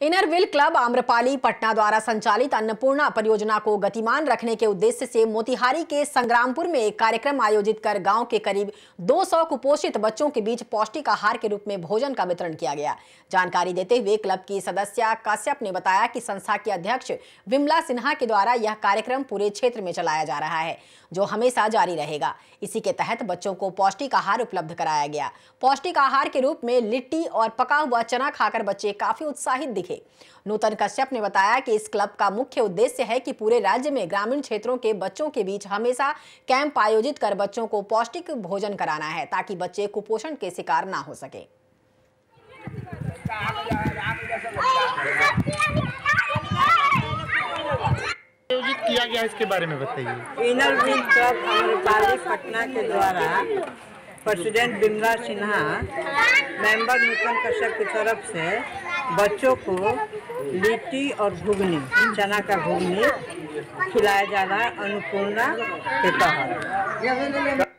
Inner Wheel club Amrapali Patna द्वारा संचालित अन्नपूर्णा परियोजना को गतिमान रखने के उद्देश्य से मोतिहारी के संग्रामपुर में एक कार्यक्रम आयोजित कर गाँव के करीब 200 कुपोषित बच्चों के बीच पौष्टिक आहार के रूप में भोजन का वितरण किया गया। जानकारी देते हुए क्लब की सदस्य कश्यप ने बताया कि संस्था के अध्यक्ष विमला सिन्हा के द्वारा यह कार्यक्रम पूरे क्षेत्र में चलाया जा रहा है, जो हमेशा जारी रहेगा। इसी के तहत बच्चों को पौष्टिक आहार उपलब्ध कराया गया। पौष्टिक आहार के रूप में लिट्टी और पका हुआ चना खाकर बच्चे काफ़ी उत्साहित दिखे। नूतन कश्यप ने बताया कि इस क्लब का मुख्य उद्देश्य है कि पूरे राज्य में ग्रामीण क्षेत्रों के बच्चों के बीच हमेशा कैंप आयोजित कर बच्चों को पौष्टिक भोजन कराना है ताकि बच्चे कुपोषण के शिकार ना हो सके। आयोजित किया गया इसके बारे में बताइए। इनर क्लब पटना के द्वारा प्रेसिडेंट बिमला सिन्हा, मेंबर नूतन कश्यप की तरफ़ से बच्चों को लिट्टी और घुगनी, चना का घुगनी खिलाया जा रहा है अन्नपूर्णा के तहत।